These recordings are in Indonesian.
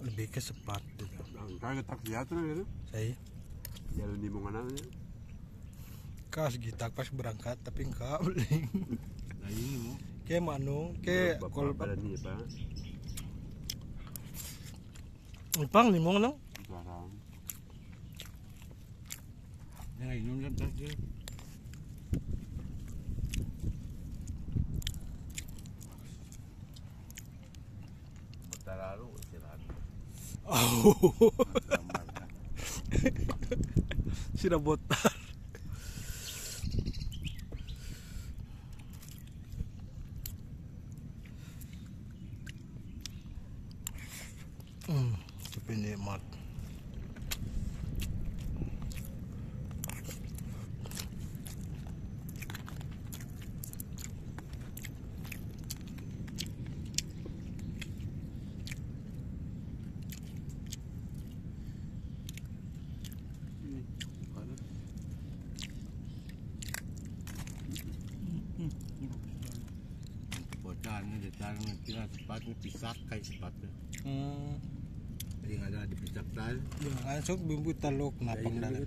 Lebih ke sepatu. gitu. Kayak tak jatuh gitu. Saya. Iya. Jalan di mana. Kas gitak pas berangkat tapi enggak beli. Nah ini mau. Ke mana? ke kalau pada pak. Ipang limong nang. Ini udah kan tak Bentar lalu istirahat. Oh, sudah botar. Hmm, tapi nikmat. Cari kira sepatnya pisak kayak sepatnya. Hmm, Jadi nggak ada dipisak tal. langsung bumbu teluk napang dan.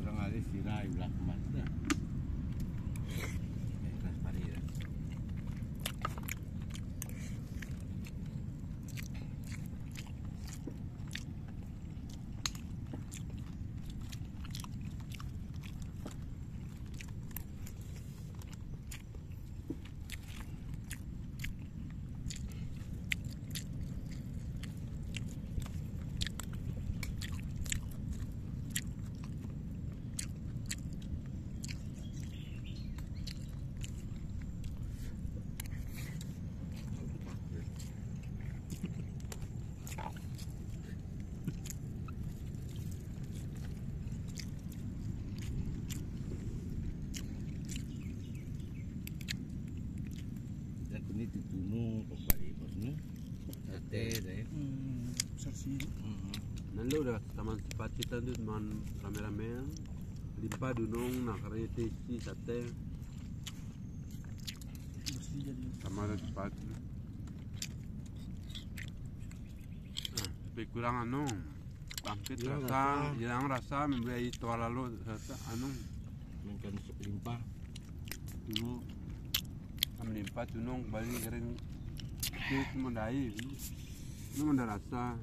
kurang alis sirai Sate deh. Hmm, saksi. Nalo dah taman sepat kita tu teman rame-rame. Limpa dunung nak kereta isi sate. Taman sepat. Ah, tapi kurang anu. Bangkit rasa, hilang rasa memberi tua lalu rasa anu. Makan limpah. Dulu melimpa tunung kembali kering itu mendai itu mendah rasa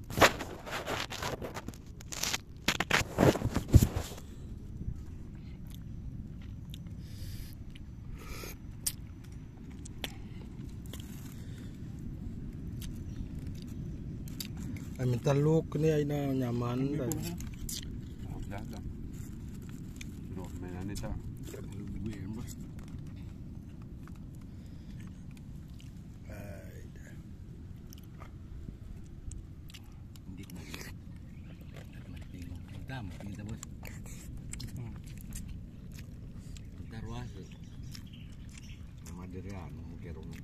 Ay minta look ni ay na nyaman. oh. Kita bos. Kita ruas. Dia anu mungkin rumah.